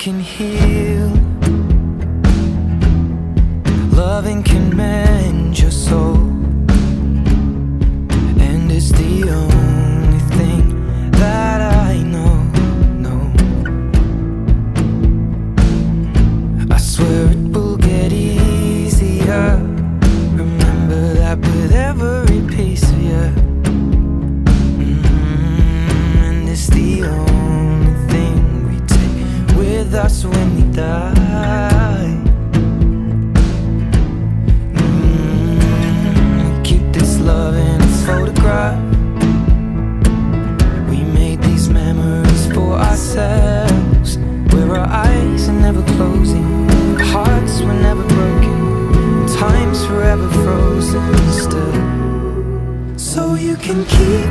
can heal. Loving can mend us when we die. Mm, keep this love in a photograph. We made these memories for ourselves. Where our eyes are never closing, hearts were never broken, time's forever frozen still. So you can keep